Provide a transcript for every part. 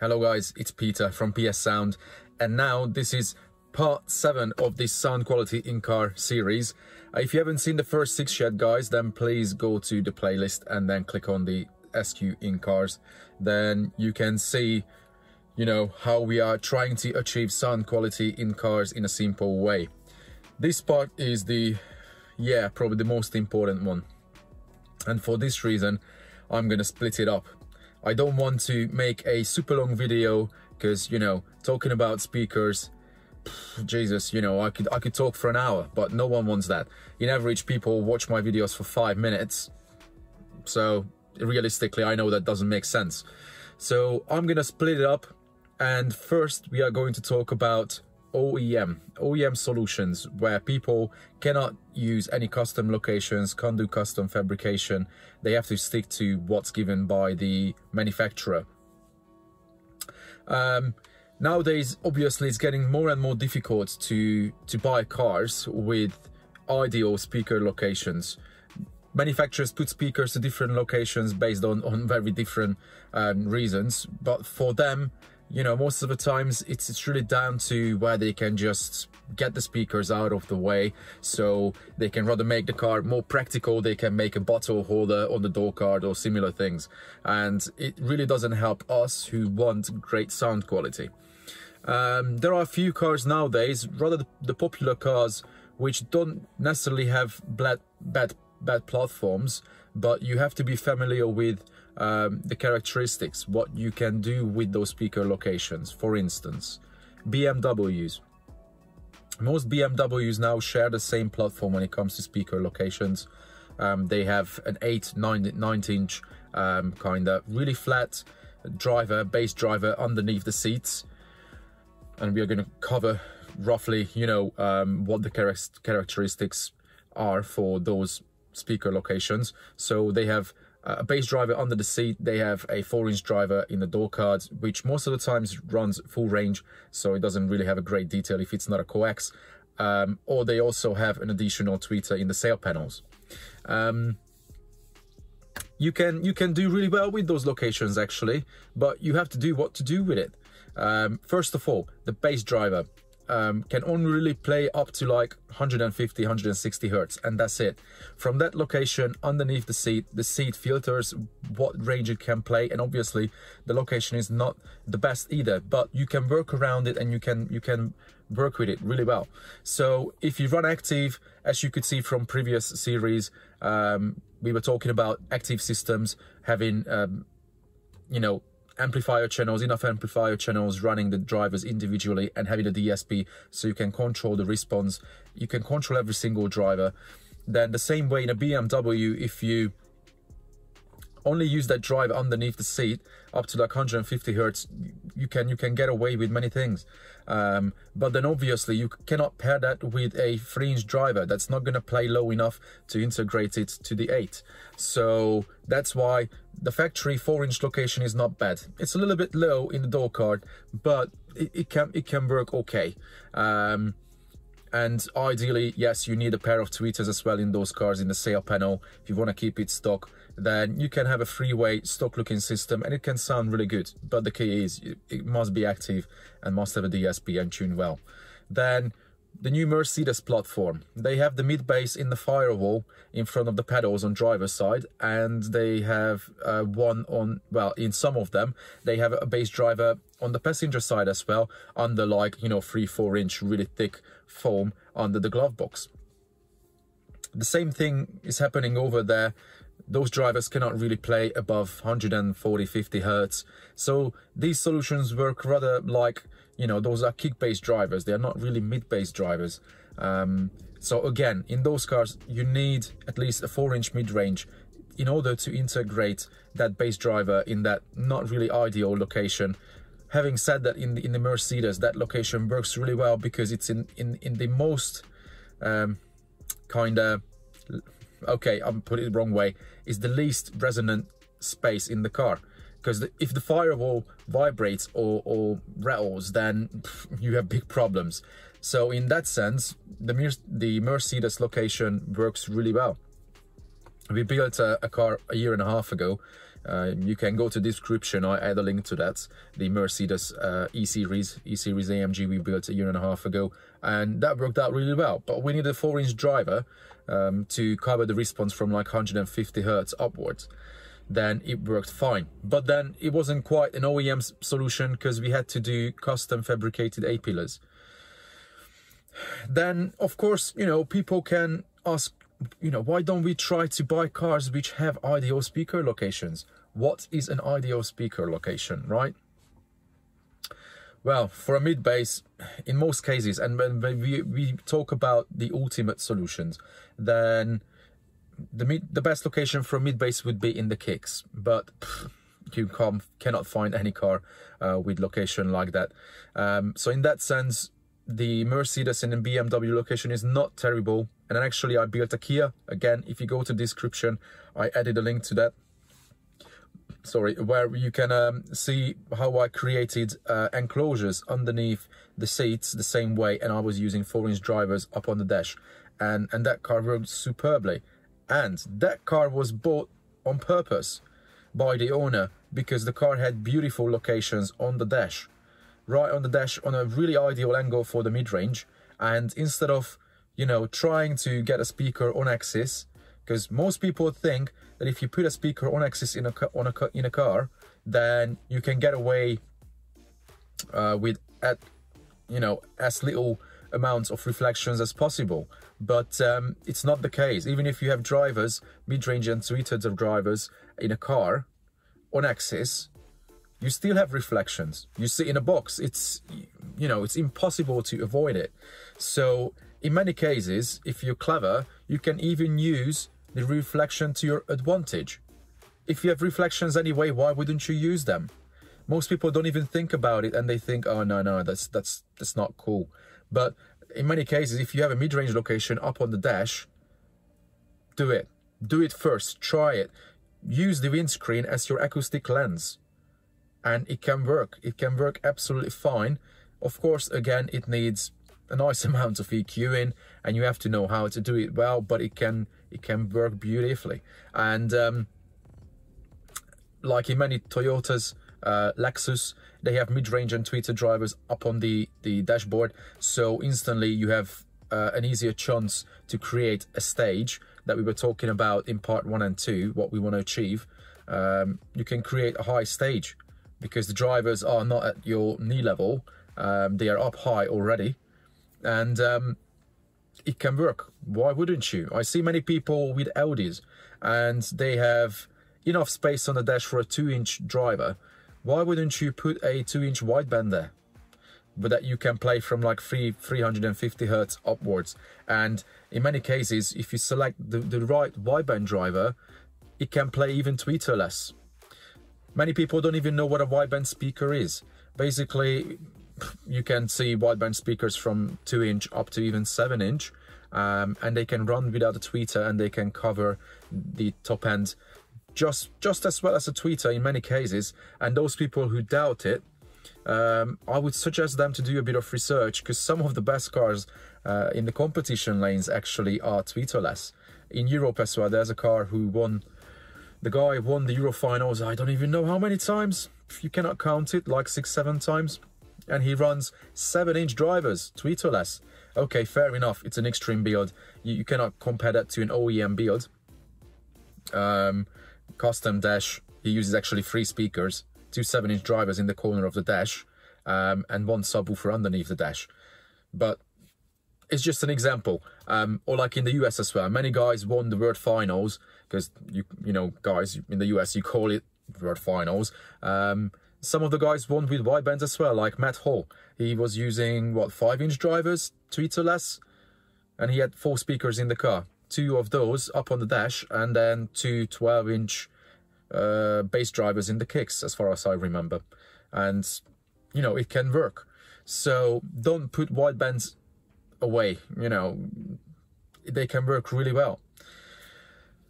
Hello guys, it's Peter from PS Sound and now this is part 7 of this sound quality in car series. Uh, if you haven't seen the first 6 yet guys then please go to the playlist and then click on the SQ in cars. Then you can see you know how we are trying to achieve sound quality in cars in a simple way. This part is the yeah probably the most important one and for this reason I'm gonna split it up I don't want to make a super long video because, you know, talking about speakers, Jesus, you know, I could I could talk for an hour, but no one wants that. In average, people watch my videos for five minutes. So realistically, I know that doesn't make sense. So I'm gonna split it up. And first, we are going to talk about OEM, OEM solutions where people cannot use any custom locations, can't do custom fabrication. They have to stick to what's given by the manufacturer. Um, nowadays, obviously, it's getting more and more difficult to, to buy cars with ideal speaker locations. Manufacturers put speakers to different locations based on, on very different um, reasons, but for them, you know, most of the times it's, it's really down to where they can just get the speakers out of the way so they can rather make the car more practical. They can make a bottle holder on the door card or similar things. And it really doesn't help us who want great sound quality. Um, there are a few cars nowadays rather the, the popular cars which don't necessarily have bad bad bad platforms but you have to be familiar with um, the characteristics, what you can do with those speaker locations. For instance, BMWs. Most BMWs now share the same platform when it comes to speaker locations. Um, they have an 8, 9, 9 inch um, kind of really flat driver, bass driver underneath the seats. And we are going to cover roughly, you know, um, what the char characteristics are for those speaker locations. So they have a bass driver under the seat. They have a 4-inch driver in the door cards, which most of the times runs full range, so it doesn't really have a great detail if it's not a coax. Um, or they also have an additional tweeter in the sail panels. Um, you can you can do really well with those locations actually, but you have to do what to do with it. Um, first of all, the bass driver um, can only really play up to like 150 160 hertz and that's it. From that location underneath the seat the seat filters what range it can play and obviously the location is not the best either but you can work around it and you can you can work with it really well. So if you run active as you could see from previous series um, we were talking about active systems having um, you know amplifier channels, enough amplifier channels running the drivers individually and having the DSP so you can control the response. You can control every single driver. Then the same way in a BMW, if you only use that drive underneath the seat up to like 150 hertz you can you can get away with many things. Um, but then obviously you cannot pair that with a 3 inch driver. That's not going to play low enough to integrate it to the 8 so that's why the factory 4 inch location is not bad. It's a little bit low in the door card but it, it can it can work okay. Um, and ideally yes you need a pair of tweeters as well in those cars in the sail panel. If you want to keep it stock then you can have a three-way stock looking system and it can sound really good. But the key is it must be active and must have a dsp and tune well. Then the new Mercedes platform. They have the mid bass in the firewall in front of the pedals on driver's side, and they have uh, one on, well, in some of them, they have a bass driver on the passenger side as well, under like, you know, three, four inch really thick foam under the glove box. The same thing is happening over there. Those drivers cannot really play above 140, 50 hertz. So these solutions work rather like you know, those are kick bass drivers. They are not really mid bass drivers. Um, so again, in those cars, you need at least a four inch mid range in order to integrate that bass driver in that not really ideal location. Having said that, in the, in the Mercedes, that location works really well because it's in, in, in the most um, kind of, okay, I'm putting it the wrong way, is the least resonant space in the car because if the firewall vibrates or, or rattles, then you have big problems. So in that sense, the, the Mercedes location works really well. we built a, a car a year and a half ago uh, you can go to description i add a link to that the mercedes uh, e-series e-series amg we built a year and a half ago and that worked out really well. But we need a four inch driver um, to cover the response from like 150 hertz upwards. Then it worked fine. But then it wasn't quite an oem solution because we had to do custom fabricated a pillars. Then of course you know people can ask you know, why don't we try to buy cars which have ideal speaker locations? What is an ideal speaker location, right? Well, for a mid-bass, in most cases, and when we, we talk about the ultimate solutions, then the mid, the best location for a mid-bass would be in the kicks, but pff, you can, cannot find any car uh, with location like that. Um, so in that sense, the Mercedes and the BMW location is not terrible. And then actually I built a Kia. Again, if you go to description, I added a link to that. Sorry, where you can um, see how I created uh, enclosures underneath the seats the same way. And I was using four inch drivers up on the dash. And, and that car worked superbly. And that car was bought on purpose by the owner because the car had beautiful locations on the dash right on the dash on a really ideal angle for the mid-range and instead of you know trying to get a speaker on axis because most people think that if you put a speaker on axis in a on a in a car then you can get away uh, with at you know as little amounts of reflections as possible but um, it's not the case even if you have drivers mid-range and tweeter drivers in a car on axis you still have reflections. You sit in a box. It's, you know, it's impossible to avoid it. So in many cases, if you're clever, you can even use the reflection to your advantage. If you have reflections anyway, why wouldn't you use them? Most people don't even think about it and they think, oh no, no, that's that's that's not cool. But in many cases, if you have a mid-range location up on the dash, do it. Do it first. Try it. Use the windscreen as your acoustic lens and it can work. It can work absolutely fine. Of course, again, it needs a nice amount of EQing and you have to know how to do it well, but it can it can work beautifully. And um, like in many Toyotas, uh, Lexus, they have mid-range and tweeter drivers up on the, the dashboard. So instantly you have uh, an easier chance to create a stage that we were talking about in part one and two, what we want to achieve. Um, you can create a high stage because the drivers are not at your knee level. Um, they are up high already. And um, it can work. Why wouldn't you? I see many people with Audis and they have enough space on the dash for a two inch driver. Why wouldn't you put a two inch wideband there? But that you can play from like three, 350 hertz upwards. And in many cases, if you select the, the right wideband driver, it can play even tweeterless. Many people don't even know what a wideband speaker is. Basically, you can see wideband speakers from 2 inch up to even 7 inch um, and they can run without a tweeter and they can cover the top end just just as well as a tweeter in many cases and those people who doubt it um, I would suggest them to do a bit of research because some of the best cars uh, in the competition lanes actually are tweeterless. In Europe as well, there's a car who won the guy won the Euro finals, I don't even know how many times. You cannot count it, like six, seven times. And he runs 7-inch drivers, tweeterless. Okay, fair enough, it's an extreme build. You, you cannot compare that to an OEM build. Um, custom dash, he uses actually three speakers, two 7-inch drivers in the corner of the dash, um, and one subwoofer underneath the dash. But it's just an example. Um, or like in the US as well, many guys won the World Finals because you you know guys in the US you call it World Finals. Um, some of the guys won with widebands as well, like Matt Hall. He was using what five inch drivers, tweeterless, and he had four speakers in the car. Two of those up on the dash, and then two 12 inch uh, bass drivers in the kicks, as far as I remember. And you know it can work. So don't put widebands away, you know, they can work really well.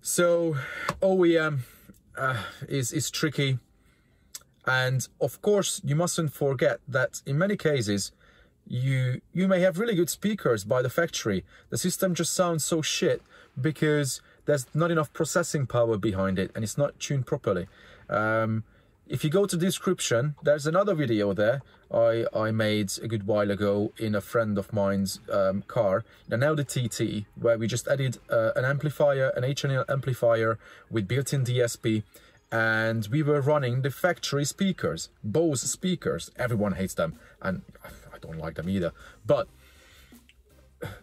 So OEM uh, is, is tricky. And of course, you mustn't forget that in many cases, you you may have really good speakers by the factory. The system just sounds so shit because there's not enough processing power behind it and it's not tuned properly. Um, if you go to description, there's another video there I, I made a good while ago in a friend of mine's um, car, an Audi TT, where we just added uh, an amplifier, an HNL amplifier with built-in DSP, and we were running the factory speakers, Bose speakers. Everyone hates them, and I don't like them either. But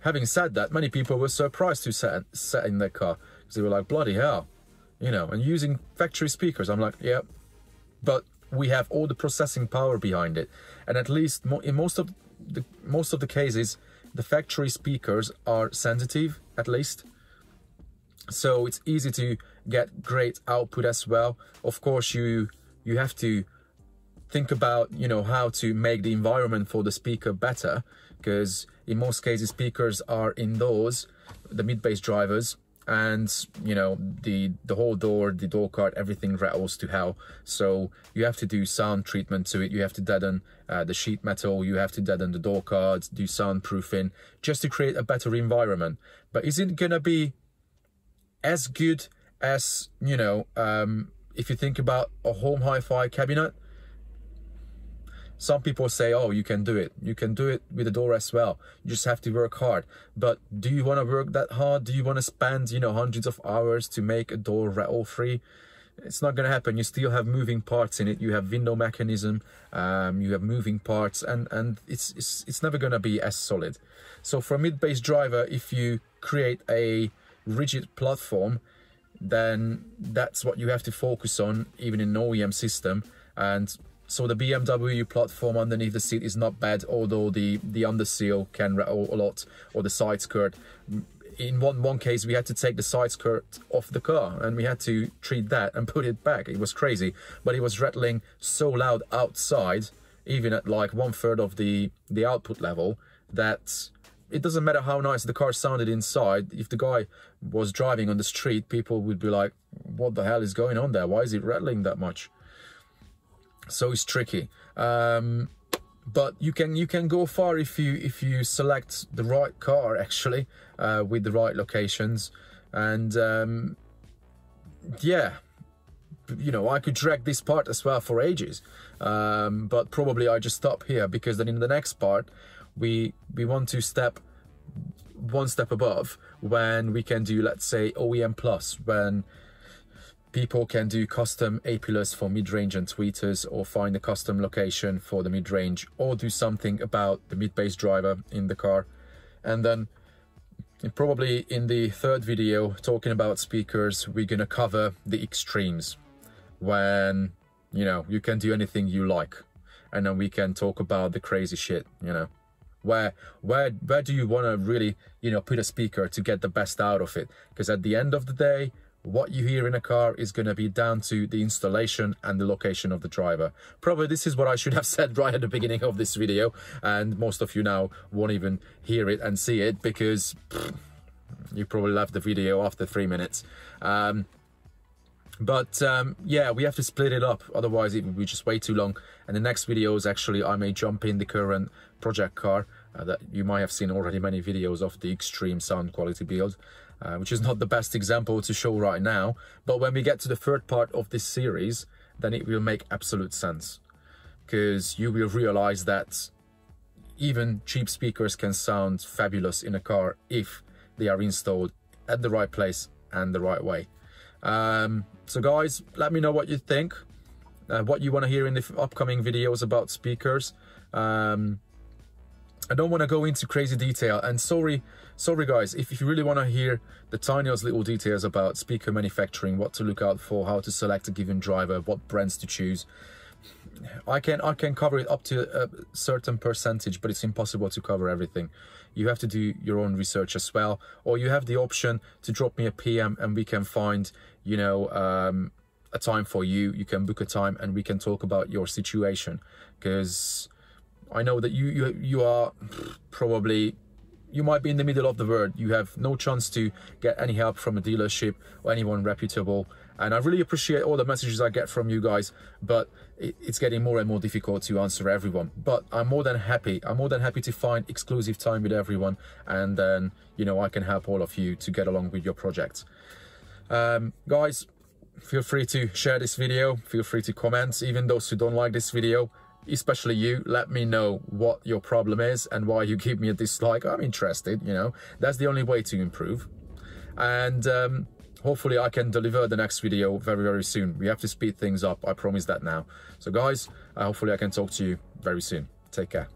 having said that, many people were surprised to set, set in their car because they were like, bloody hell, you know, and using factory speakers. I'm like, yeah, but we have all the processing power behind it. And at least in most of the most of the cases, the factory speakers are sensitive, at least. So it's easy to get great output as well. Of course, you you have to think about you know how to make the environment for the speaker better because in most cases speakers are indoors the mid-bass drivers and you know the the whole door the door card everything rattles to hell. So you have to do sound treatment to it. You have to deaden uh, the sheet metal. You have to deaden the door cards do soundproofing just to create a better environment. But is it gonna be as good as you know um, if you think about a home hi-fi cabinet some people say, oh, you can do it. You can do it with the door as well. You just have to work hard. But do you want to work that hard? Do you want to spend, you know, hundreds of hours to make a door rattle free? It's not going to happen. You still have moving parts in it. You have window mechanism. Um, you have moving parts, and and it's it's it's never going to be as solid. So for a mid-bass driver, if you create a rigid platform, then that's what you have to focus on, even in an OEM system. And so the BMW platform underneath the seat is not bad, although the, the underseal can rattle a lot, or the side skirt. In one, one case, we had to take the side skirt off the car, and we had to treat that and put it back. It was crazy, but it was rattling so loud outside, even at like one third of the, the output level, that it doesn't matter how nice the car sounded inside. If the guy was driving on the street, people would be like, what the hell is going on there? Why is it rattling that much? so it's tricky um, but you can you can go far if you if you select the right car actually uh, with the right locations and um, yeah you know I could drag this part as well for ages um, but probably I just stop here because then in the next part we we want to step one step above when we can do let's say OEM plus when people can do custom A-pillars for mid-range and tweeters or find a custom location for the mid-range or do something about the mid-bass driver in the car. And then probably in the third video talking about speakers, we're gonna cover the extremes when, you know, you can do anything you like. And then we can talk about the crazy shit, you know. Where, where, where do you want to really, you know, put a speaker to get the best out of it? Because at the end of the day, what you hear in a car is going to be down to the installation and the location of the driver. Probably this is what I should have said right at the beginning of this video and most of you now won't even hear it and see it because pff, you probably left the video after three minutes. Um, but um, yeah, we have to split it up, otherwise it would be just way too long. And the next videos, actually, I may jump in the current project car uh, that you might have seen already many videos of the extreme sound quality build. Uh, which is not the best example to show right now. But when we get to the third part of this series, then it will make absolute sense. Because you will realize that even cheap speakers can sound fabulous in a car if they are installed at the right place and the right way. Um, so guys, let me know what you think, uh, what you want to hear in the upcoming videos about speakers. Um, I don't want to go into crazy detail and sorry sorry guys if, if you really want to hear the tiniest little details about speaker manufacturing what to look out for how to select a given driver what brands to choose I can I can cover it up to a certain percentage but it's impossible to cover everything you have to do your own research as well or you have the option to drop me a PM and we can find you know um, a time for you you can book a time and we can talk about your situation because I know that you you you are probably you might be in the middle of the world. You have no chance to get any help from a dealership or anyone reputable. And I really appreciate all the messages I get from you guys, but it's getting more and more difficult to answer everyone. But I'm more than happy. I'm more than happy to find exclusive time with everyone. And then, you know, I can help all of you to get along with your projects. Um, guys, feel free to share this video, feel free to comment, even those who don't like this video, especially you, let me know what your problem is and why you give me a dislike. I'm interested, you know, that's the only way to improve. And um, hopefully I can deliver the next video very, very soon. We have to speed things up, I promise that now. So guys, uh, hopefully I can talk to you very soon. Take care.